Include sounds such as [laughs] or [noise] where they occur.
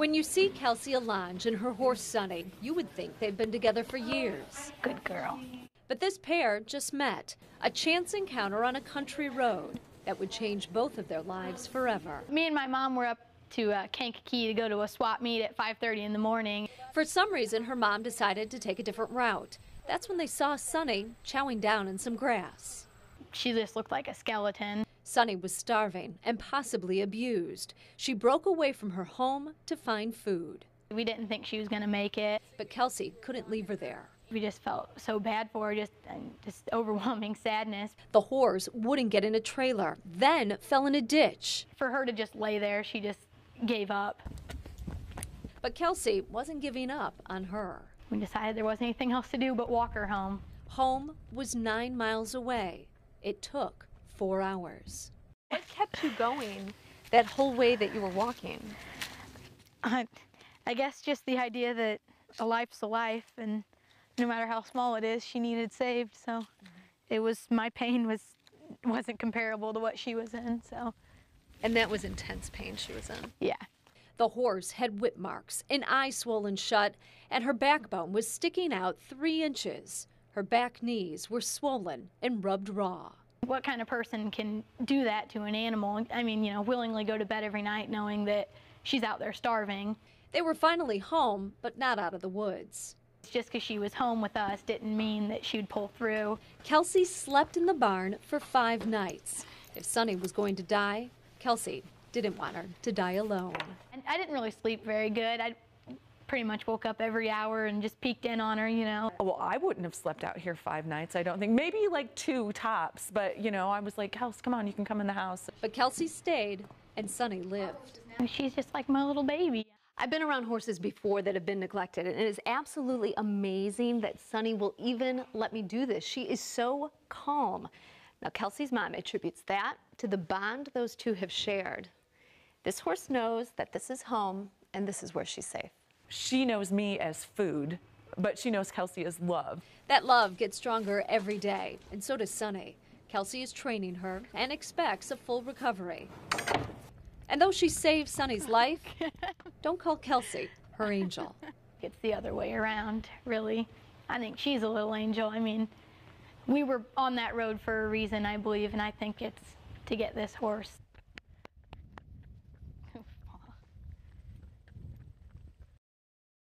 When you see Kelsey Alange and her horse Sunny, you would think they've been together for years. Good girl. But this pair just met, a chance encounter on a country road that would change both of their lives forever. Me and my mom were up to uh, Kankakee to go to a swap meet at 5.30 in the morning. For some reason, her mom decided to take a different route. That's when they saw Sunny chowing down in some grass. She just looked like a skeleton. Sunny was starving and possibly abused. She broke away from her home to find food. We didn't think she was going to make it. But Kelsey couldn't leave her there. We just felt so bad for her, just just [laughs] overwhelming sadness. The horse wouldn't get in a trailer, then fell in a ditch. For her to just lay there, she just gave up. But Kelsey wasn't giving up on her. We decided there wasn't anything else to do but walk her home. Home was nine miles away. It took four hours. What kept you going that whole way that you were walking? I, I guess just the idea that a life's a life and no matter how small it is, she needed saved. So mm -hmm. it was, my pain was, wasn't comparable to what she was in, so. And that was intense pain she was in? Yeah. The horse had whip marks, an eye swollen shut, and her backbone was sticking out three inches. Her back knees were swollen and rubbed raw. What kind of person can do that to an animal? I mean, you know, willingly go to bed every night knowing that she's out there starving. They were finally home, but not out of the woods. Just because she was home with us didn't mean that she'd pull through. Kelsey slept in the barn for five nights. If Sunny was going to die, Kelsey didn't want her to die alone. And I didn't really sleep very good. I pretty much woke up every hour and just peeked in on her, you know. Well, I wouldn't have slept out here five nights, I don't think. Maybe like two tops, but you know, I was like, Kelsey, come on, you can come in the house. But Kelsey stayed and Sunny lived. She's just like my little baby. I've been around horses before that have been neglected, and it is absolutely amazing that Sunny will even let me do this. She is so calm. Now, Kelsey's mom attributes that to the bond those two have shared. This horse knows that this is home and this is where she's safe. She knows me as food, but she knows Kelsey as love. That love gets stronger every day, and so does Sunny. Kelsey is training her and expects a full recovery. And though she saved Sunny's [laughs] life, don't call Kelsey her angel. [laughs] It's the other way around, really. I think she's a little angel. I mean, we were on that road for a reason, I believe, and I think it's to get this horse.